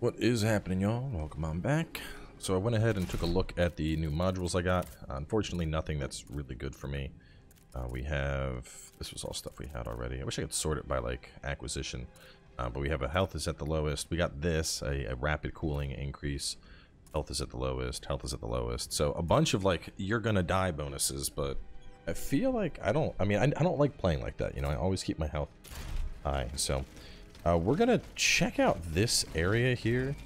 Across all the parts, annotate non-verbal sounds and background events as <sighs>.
What is happening, y'all? Welcome on back. So I went ahead and took a look at the new modules I got. Unfortunately, nothing that's really good for me. Uh, we have... This was all stuff we had already. I wish I could sort it by, like, acquisition. Uh, but we have a health is at the lowest. We got this, a, a rapid cooling increase. Health is at the lowest. Health is at the lowest. So a bunch of, like, you're gonna die bonuses, but I feel like I don't... I mean, I, I don't like playing like that, you know? I always keep my health high, so... Uh, we're gonna check out this area here.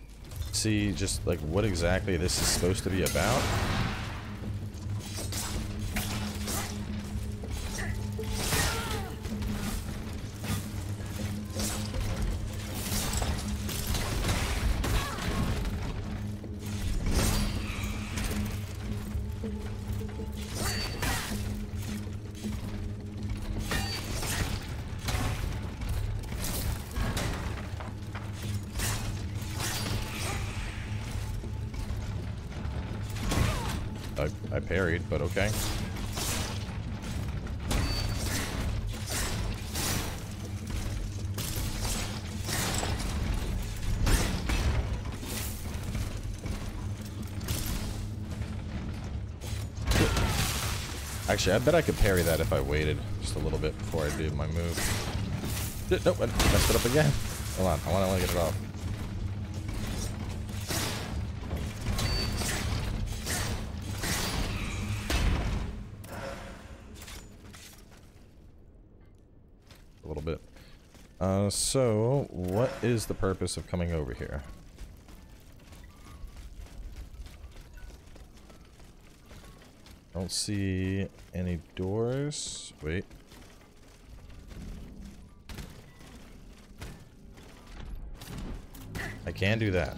See just like what exactly this is supposed to be about. I, I parried, but okay. Actually, I bet I could parry that if I waited just a little bit before I do my move. Nope, I messed it up again. Hold on, I want to get it off. a little bit. So, what is the purpose of coming over here? I don't see any doors. Wait. I can do that.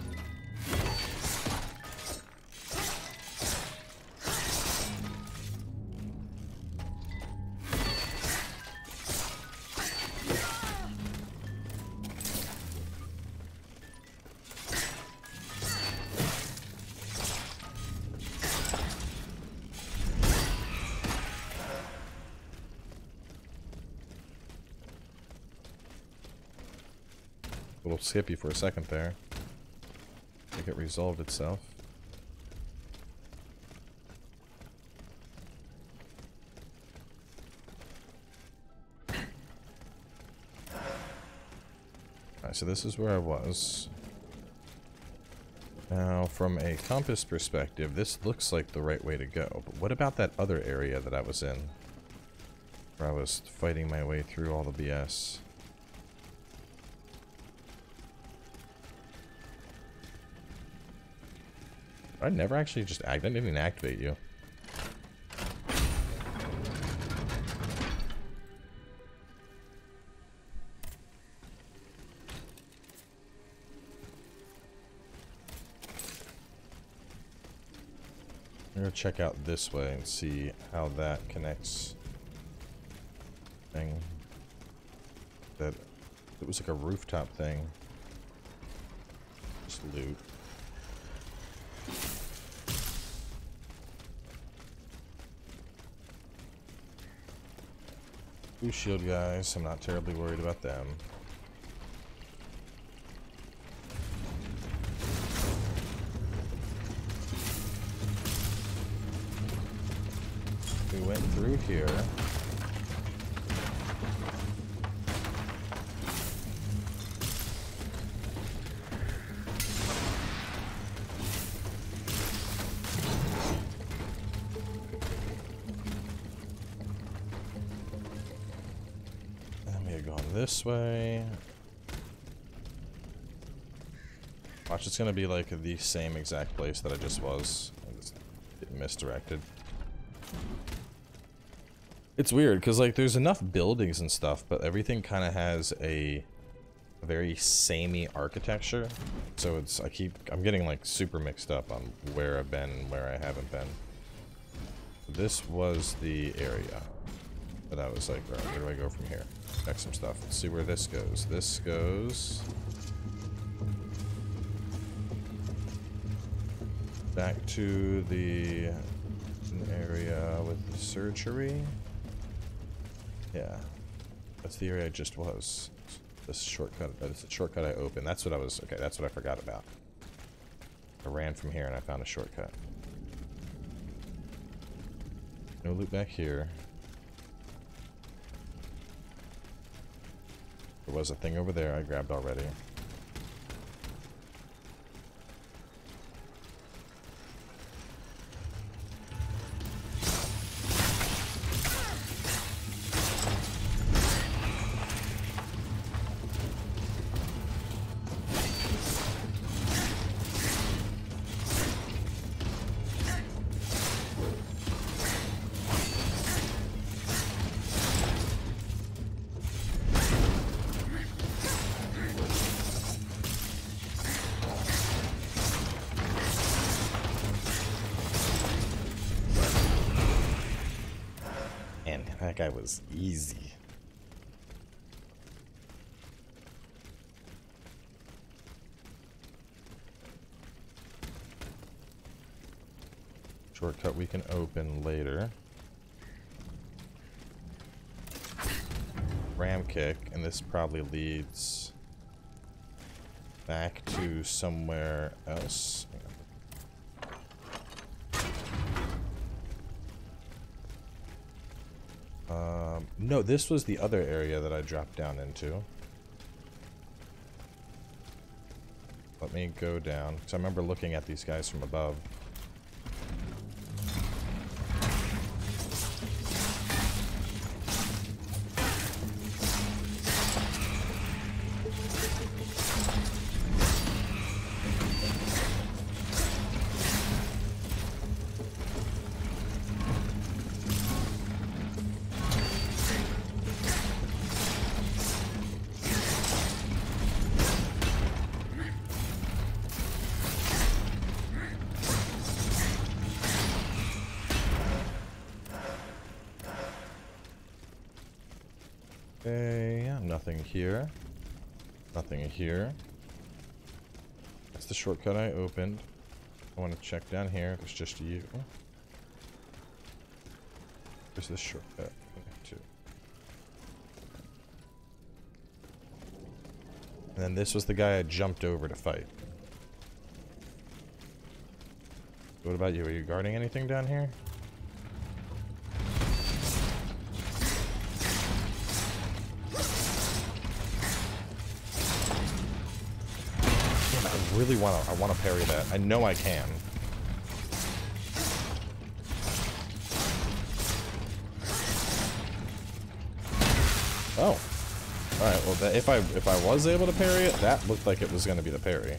Little skippy for a second there. I think it resolved itself. Alright, so this is where I was. Now, from a compass perspective, this looks like the right way to go. But what about that other area that I was in? Where I was fighting my way through all the BS. I never actually just act. I didn't even activate you. I'm gonna check out this way and see how that connects. Thing. That it was like a rooftop thing. Just loot. Blue shield guys, I'm not terribly worried about them. This way. Watch, it's gonna be like the same exact place that I just was. I just misdirected. It's weird, because like there's enough buildings and stuff, but everything kind of has a, very samey architecture. So it's, I keep, I'm getting like super mixed up on where I've been and where I haven't been. This was the area that I was like, where do I go from here? Check some stuff. Let's see where this goes. This goes... Back to the area with the surgery. Yeah. That's the area I just was. this shortcut. Oh, this shortcut I opened. That's what I was... Okay, that's what I forgot about. I ran from here and I found a shortcut. No loot back here. There was a thing over there I grabbed already. Shortcut we can open later. Ram kick, and this probably leads back to somewhere else. Um, no, this was the other area that I dropped down into. Let me go down, because I remember looking at these guys from above. Okay, nothing here. Nothing here. That's the shortcut I opened. I want to check down here. There's just you. Where's this shortcut? To? And then this was the guy I jumped over to fight. What about you? Are you guarding anything down here? Really want to. I want to parry that. I know I can. Oh. Alright, well, if I if I was able to parry it, that looked like it was going to be the parry.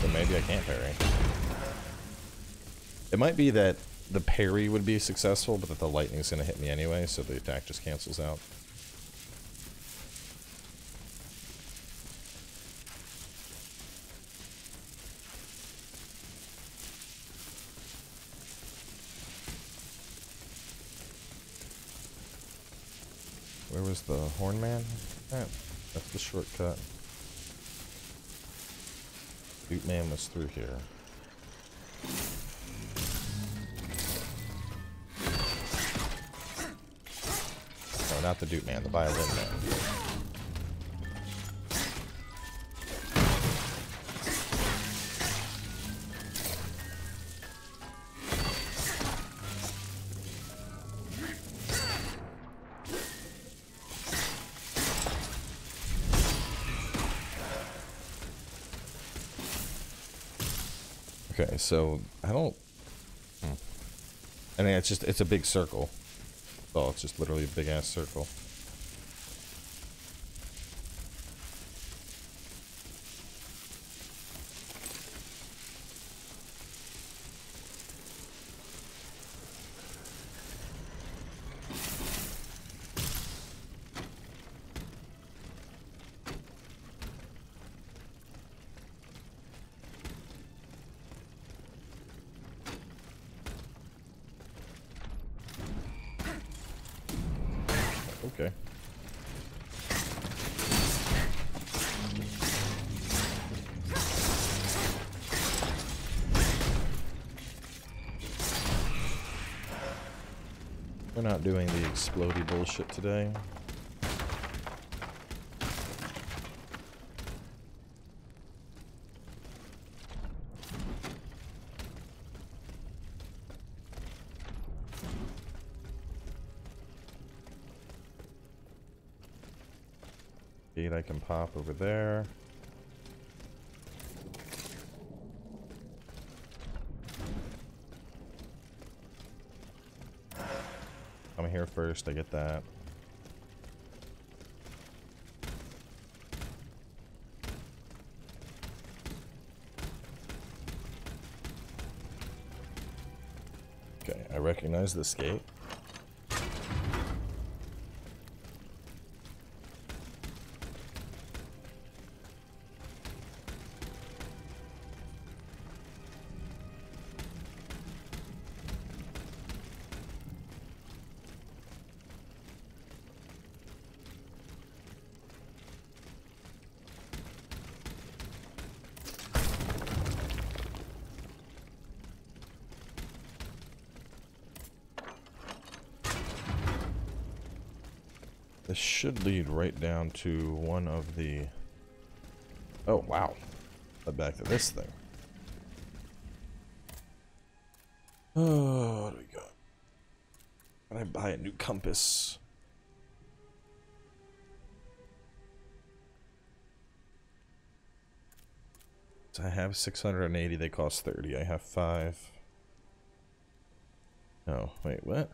So maybe I can't parry. It might be that the parry would be successful, but that the lightning's going to hit me anyway, so the attack just cancels out. Where was the horn man? that's the shortcut. Boot man was through here. No, not the Duke man, the violin man. Okay, so I don't. Hmm. I mean, it's just it's a big circle. Oh, it's just literally a big ass circle. shit today. Eight I can pop over there. First, I get that. Okay, I recognize this gate. This should lead right down to one of the... Oh, wow. Head back to this thing. Oh, what do we got? Can I buy a new compass? So I have 680, they cost 30. I have 5. No, wait, what?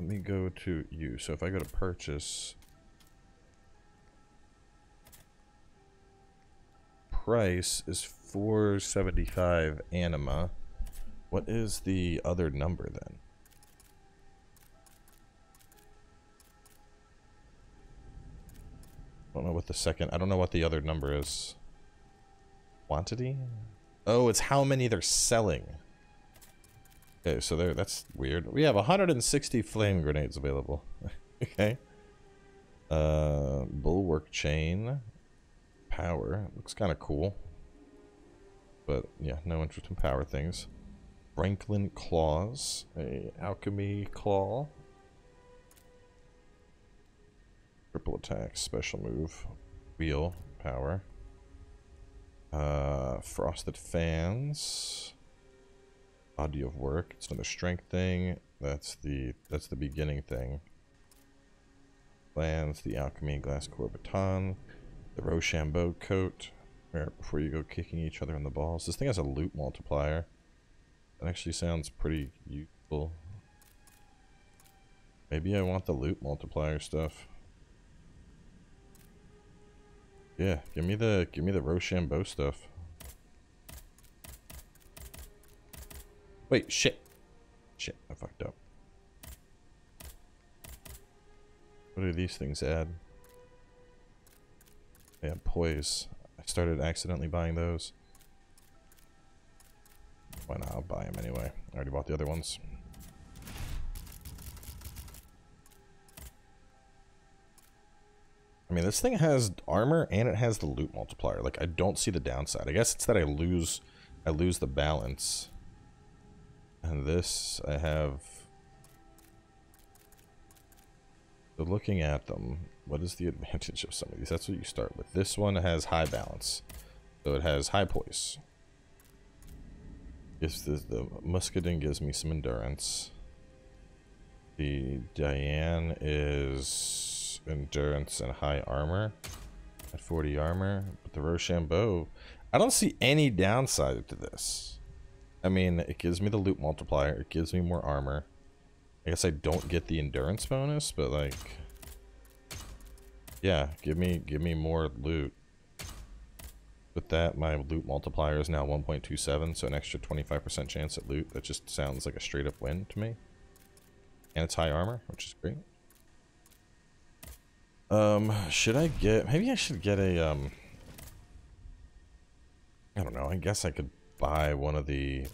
Let me go to you. So if I go to purchase, price is 475 anima. What is the other number then? I don't know what the second, I don't know what the other number is. Quantity? Oh, it's how many they're selling. Okay, so there, that's weird. We have 160 flame grenades available. <laughs> okay. Uh, bulwark chain. Power. Looks kind of cool. But, yeah, no interest in power things. Franklin claws. A alchemy claw. Triple attack, special move. Wheel, power. Uh, frosted fans body of work. It's another strength thing. That's the that's the beginning thing. Lands, the alchemy glass core baton, the Rochambeau coat. Right before you go kicking each other in the balls. This thing has a loot multiplier. That actually sounds pretty useful. Maybe I want the loot multiplier stuff. Yeah, give me the give me the Rochambeau stuff. Wait, shit. Shit, I fucked up. What do these things add? They yeah, poise. I started accidentally buying those. Why not? I'll buy them anyway. I already bought the other ones. I mean, this thing has armor and it has the loot multiplier. Like, I don't see the downside. I guess it's that I lose, I lose the balance. And this, I have... So looking at them, what is the advantage of some of these? That's what you start with. This one has high balance. So it has high poise. Gives the, the Muscadin gives me some endurance. The Diane is endurance and high armor. At 40 armor. But the Rochambeau, I don't see any downside to this. I mean, it gives me the loot multiplier. It gives me more armor. I guess I don't get the endurance bonus, but like, yeah, give me give me more loot. With that, my loot multiplier is now 1.27, so an extra 25% chance at loot. That just sounds like a straight up win to me. And it's high armor, which is great. Um, should I get, maybe I should get a, um, I don't know, I guess I could buy one of the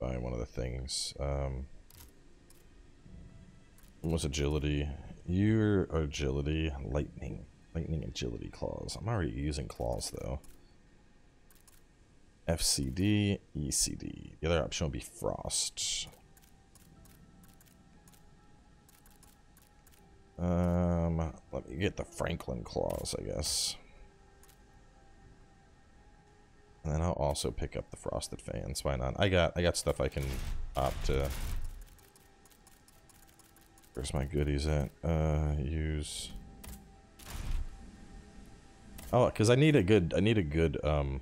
buy one of the things. Um, was agility? Your agility, lightning, lightning agility claws. I'm already using claws though. FCD, ECD. The other option would be frost. Um, let me get the Franklin claws, I guess. And then I'll also pick up the frosted fans. Why not? I got I got stuff I can opt to Where's my goodies at? Uh, use. Oh, because I need a good, I need a good, um,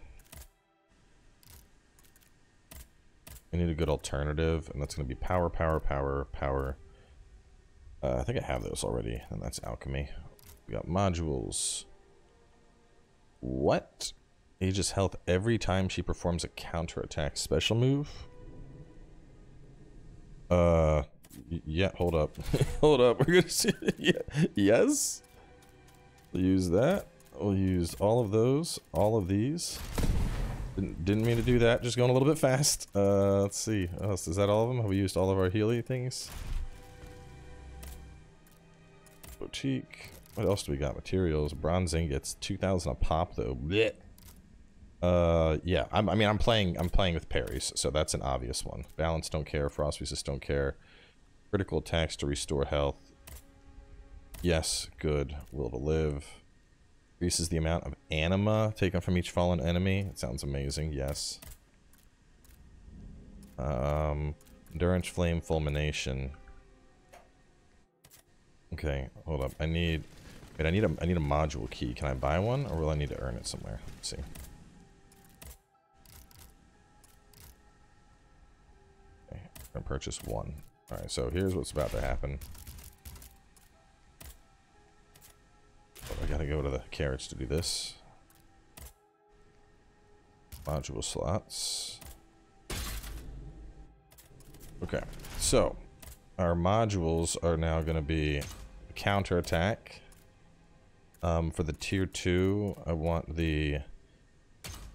I need a good alternative, and that's going to be power, power, power, power. Uh, I think I have those already, and that's alchemy. We got modules. What? Aegis health every time she performs a counterattack special move? Uh, yeah, hold up. <laughs> hold up. We're gonna <laughs> see. yeah. Yes? We'll use that. We'll use all of those, all of these. Didn't, didn't mean to do that, just going a little bit fast. Uh, let's see. Oh, is that all of them? Have we used all of our Healy things? Boutique. What else do we got? Materials. Bronze ingots. 2,000 a pop, though. Blech. Uh, yeah. I'm, I mean, I'm playing. I'm playing with parries, so that's an obvious one. Balance don't care. Frost don't care. Critical attacks to restore health. Yes, good. Will to live. Increases the amount of anima taken from each fallen enemy. It sounds amazing. Yes. Um, endurance, flame, fulmination. Okay, hold up. I need. Wait, I need a. I need a module key. Can I buy one, or will I need to earn it somewhere? Let's see. Okay, I'm gonna purchase one. All right, so here's what's about to happen. I gotta go to the carriage to do this. Module slots. Okay, so our modules are now going to be counterattack. Um, for the tier 2, I want the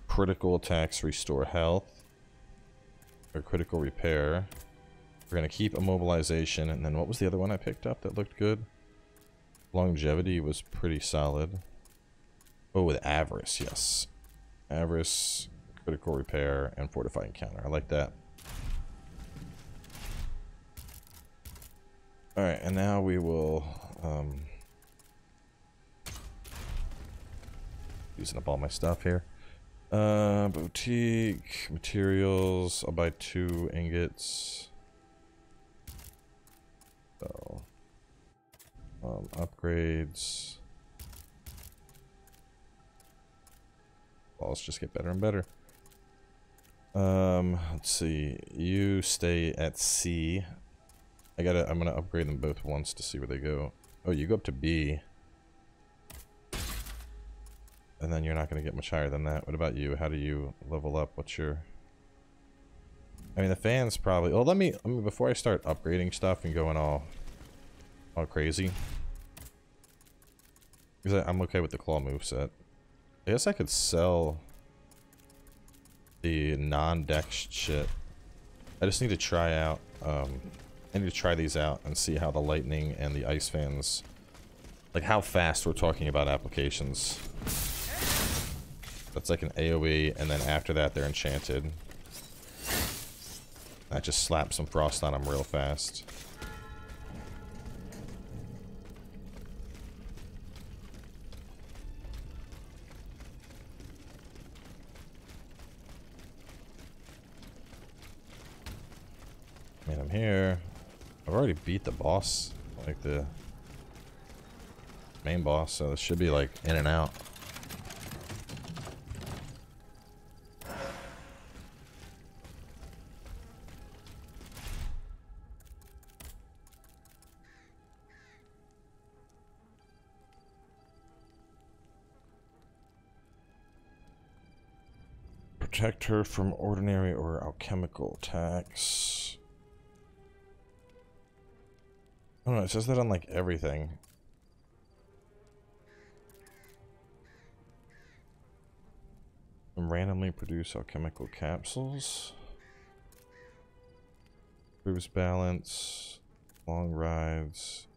critical attacks restore health. Or critical repair. We're going to keep immobilization. And then what was the other one I picked up that looked good? Longevity was pretty solid. Oh, with avarice, yes. Avarice, critical repair, and fortifying counter. I like that. Alright, and now we will, um, using up all my stuff here. Uh, boutique, materials, I'll buy two ingots. Um, upgrades. Walls just get better and better. Um, let's see, you stay at C. I gotta, I'm gonna upgrade them both once to see where they go. Oh, you go up to B. And then you're not gonna get much higher than that. What about you? How do you level up? What's your... I mean, the fans probably... Well, let me, let me before I start upgrading stuff and going all, all crazy. Because I'm okay with the claw move set. I guess I could sell the non-dex shit. I just need to try out, um, I need to try these out and see how the lightning and the ice fans, like how fast we're talking about applications. That's like an AoE, and then after that they're enchanted. That just slaps some frost on them real fast. Here. I've already beat the boss, like the main boss, so this should be like in and out. Protect her from ordinary or alchemical attacks. I don't know, it says that on like everything. randomly produce alchemical capsules. Improves balance. Long rides.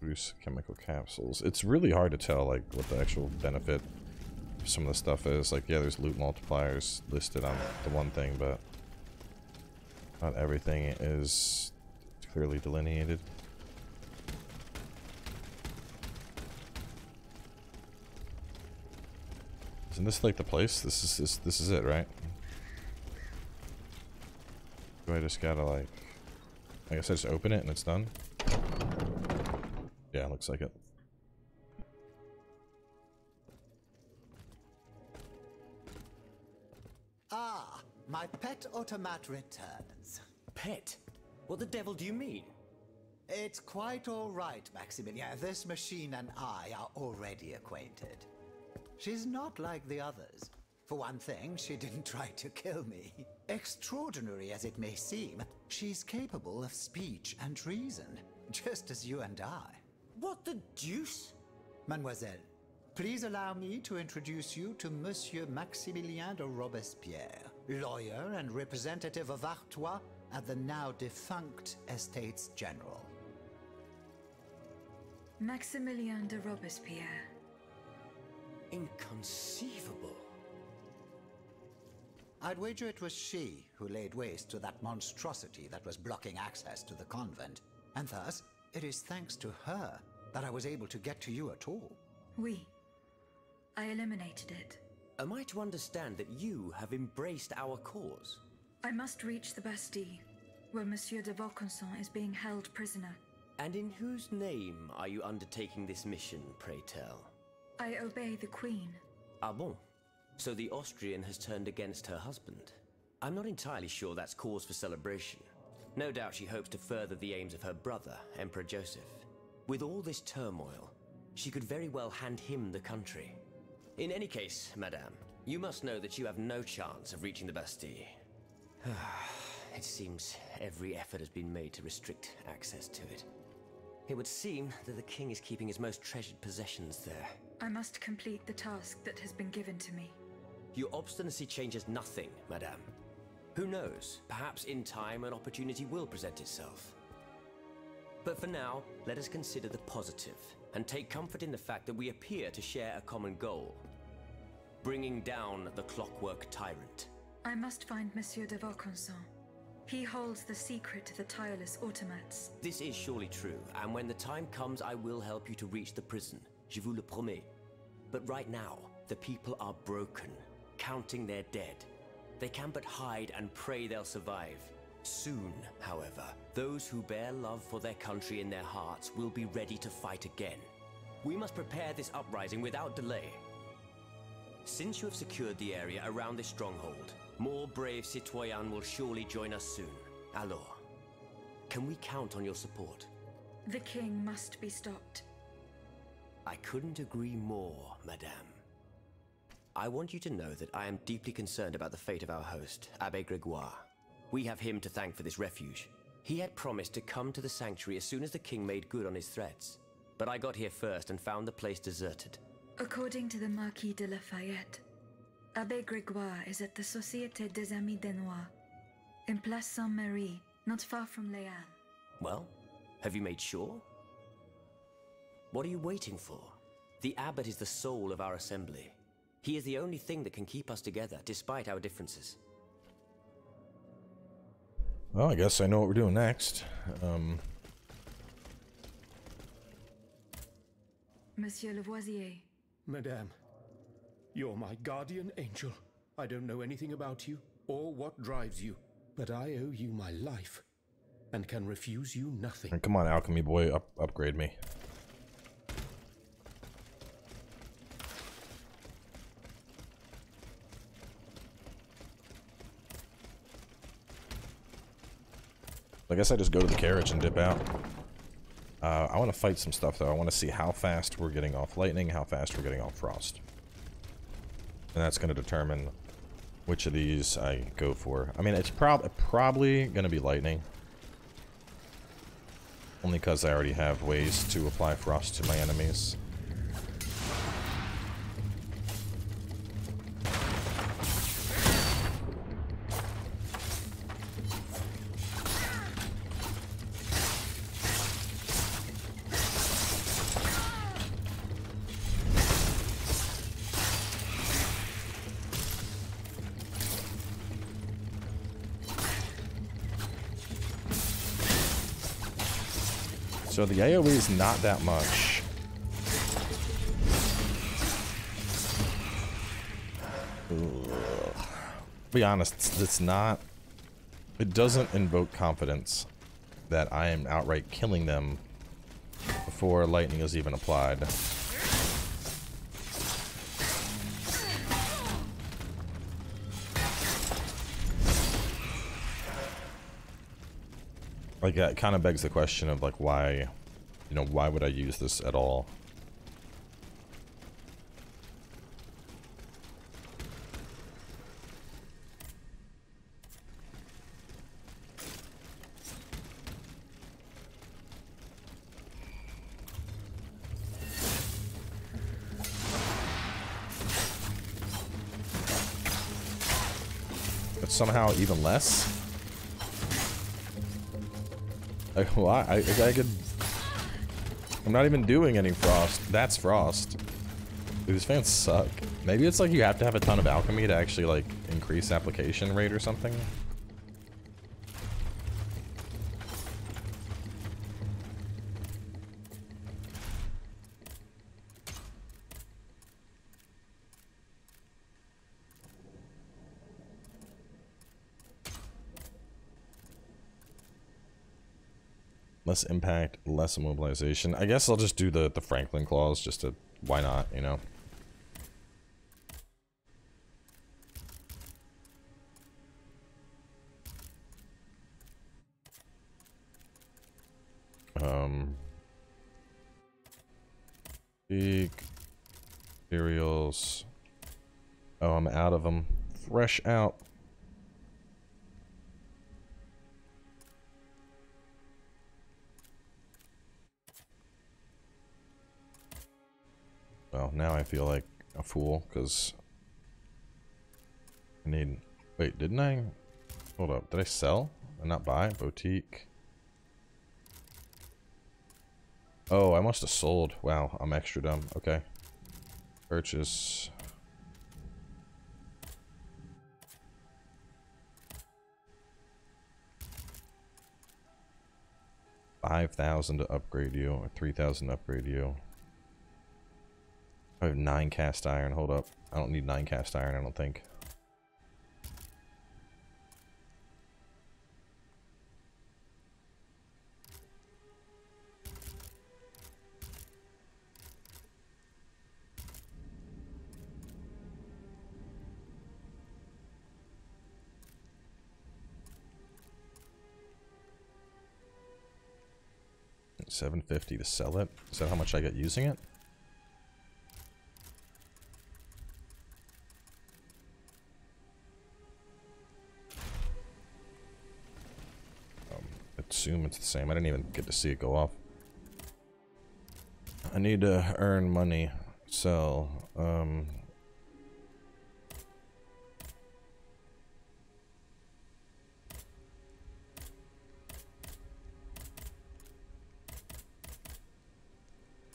Produce chemical capsules. It's really hard to tell like what the actual benefit of some of the stuff is. Like, yeah, there's loot multipliers listed on the one thing, but not everything is clearly delineated. Isn't this like the place? This is this this is it, right? Do I just gotta like I guess I just open it and it's done? Yeah, looks like it. Ah, my pet automat returns. Pet? What the devil do you mean? It's quite all right, Maximilien. This machine and I are already acquainted. She's not like the others. For one thing, she didn't <laughs> try to kill me. Extraordinary as it may seem, she's capable of speech and reason, just as you and I. What the deuce? Mademoiselle, please allow me to introduce you to Monsieur Maximilien de Robespierre, lawyer and representative of Artois at the now defunct Estates General. Maximilien de Robespierre. Inconceivable. I'd wager it was she who laid waste to that monstrosity that was blocking access to the convent, and thus it is thanks to her that I was able to get to you at all. Oui. I eliminated it. Am I to understand that you have embraced our cause? I must reach the Bastille, where Monsieur de Vaucanson is being held prisoner. And in whose name are you undertaking this mission, pray tell? I obey the Queen. Ah bon? So the Austrian has turned against her husband. I'm not entirely sure that's cause for celebration. No doubt she hopes to further the aims of her brother, Emperor Joseph. With all this turmoil, she could very well hand him the country. In any case, madame, you must know that you have no chance of reaching the Bastille. <sighs> it seems every effort has been made to restrict access to it. It would seem that the king is keeping his most treasured possessions there. I must complete the task that has been given to me. Your obstinacy changes nothing, madame. Who knows? Perhaps in time an opportunity will present itself. But for now, let us consider the positive and take comfort in the fact that we appear to share a common goal bringing down the clockwork tyrant. I must find Monsieur de Vaucanson. He holds the secret to the tireless automats. This is surely true, and when the time comes, I will help you to reach the prison. Je vous le promets. But right now, the people are broken, counting their dead. They can but hide and pray they'll survive. Soon, however, those who bear love for their country in their hearts will be ready to fight again. We must prepare this uprising without delay. Since you have secured the area around this stronghold, more brave citoyens will surely join us soon. Alors, can we count on your support? The king must be stopped. I couldn't agree more, madame. I want you to know that I am deeply concerned about the fate of our host, Abbe Gregoire. We have him to thank for this refuge. He had promised to come to the sanctuary as soon as the king made good on his threats. But I got here first and found the place deserted. According to the Marquis de Lafayette, Abbe Gregoire is at the Société des Amis des Noirs, in Place Saint-Marie, not far from Halles. Well, have you made sure? What are you waiting for? The abbot is the soul of our assembly. He is the only thing that can keep us together, despite our differences. Well, I guess I know what we're doing next. Um, Monsieur Lavoisier, Madame, you're my guardian angel. I don't know anything about you or what drives you, but I owe you my life and can refuse you nothing. come on, alchemy boy, up, upgrade me. I guess I just go to the carriage and dip out. Uh, I want to fight some stuff, though. I want to see how fast we're getting off lightning, how fast we're getting off frost. And that's going to determine which of these I go for. I mean, it's prob probably going to be lightning. Only because I already have ways to apply frost to my enemies. So the AoE is not that much. Ugh. Be honest, it's not... It doesn't invoke confidence that I am outright killing them before lightning is even applied. Like, that kind of begs the question of, like, why, you know, why would I use this at all? But somehow even less? Like, <laughs> why? I, I, I could... I'm not even doing any frost. That's frost. Dude, these fans suck. Maybe it's like you have to have a ton of alchemy to actually, like, increase application rate or something? Less impact, less immobilization. I guess I'll just do the, the Franklin claws just to, why not, you know? Um, big materials. Oh, I'm out of them. Fresh out. Now I feel like a fool, because I need... Wait, didn't I... Hold up, did I sell and not buy? Boutique. Oh, I must have sold. Wow, I'm extra dumb. Okay. Purchase. Five thousand to upgrade you, or three thousand to upgrade you. I have nine cast iron. Hold up. I don't need nine cast iron, I don't think. Seven fifty to sell it. Is that how much I get using it? Assume it's the same. I didn't even get to see it go off. I need to earn money. Sell. Um,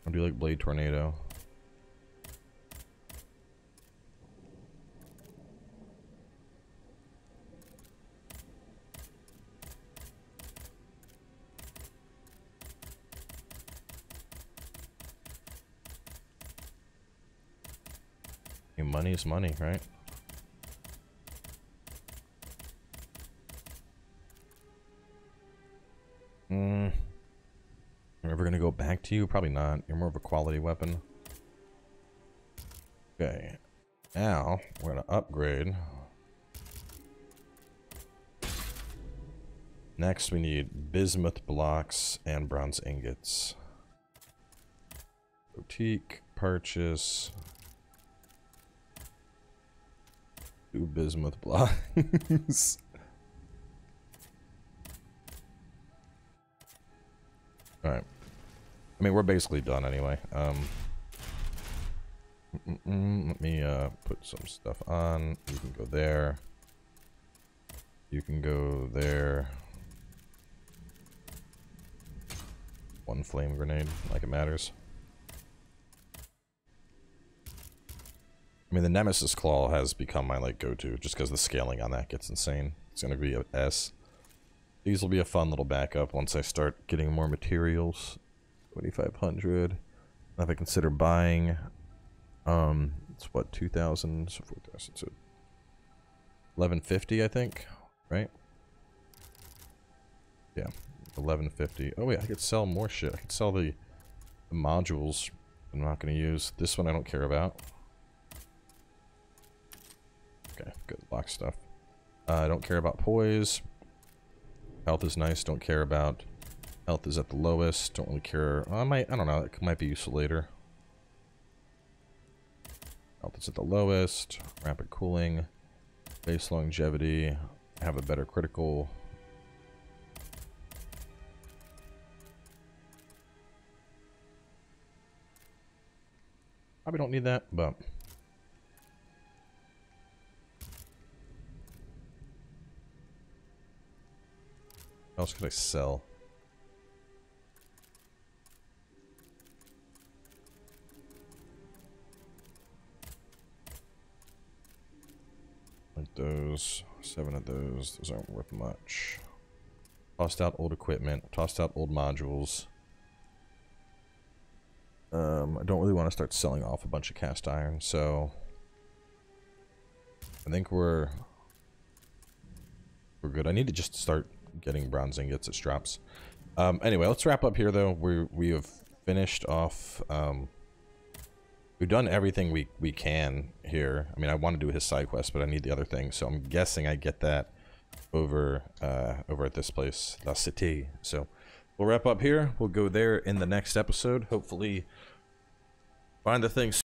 I'll do like Blade Tornado. Money is money, right? Hmm. Am I ever gonna go back to you? Probably not. You're more of a quality weapon. Okay. Now, we're gonna upgrade. Next, we need bismuth blocks and bronze ingots. Boutique, purchase. Two bismuth blocks. <laughs> Alright. I mean, we're basically done anyway. Um, mm -mm, let me uh, put some stuff on. You can go there. You can go there. One flame grenade, like it matters. I mean, the Nemesis Claw has become my, like, go-to, just because the scaling on that gets insane. It's gonna be a S. These will be a fun little backup once I start getting more materials. 2500 If I consider buying, um, it's what, 2000, so 4000, so 1150, I think, right? Yeah, 1150. Oh wait, I could sell more shit. I could sell the the modules I'm not going to use. This one I don't care about. Okay, good. Lock stuff. Uh, I don't care about poise. Health is nice. Don't care about... Health is at the lowest. Don't really care. I might... I don't know. It might be useful later. Health is at the lowest. Rapid cooling. Base longevity. Have a better critical. Probably don't need that, but... What else could I sell? Like those, seven of those, those aren't worth much. Tossed out old equipment, tossed out old modules. Um, I don't really want to start selling off a bunch of cast iron, so I think we're we're good. I need to just start getting bronze ingots at drops. Um, anyway, let's wrap up here though. We we have finished off. Um, we've done everything we we can here. I mean, I want to do his side quest, but I need the other thing, so I'm guessing I get that over uh, over at this place, La Cité. So we'll wrap up here. We'll go there in the next episode. Hopefully, find the thing.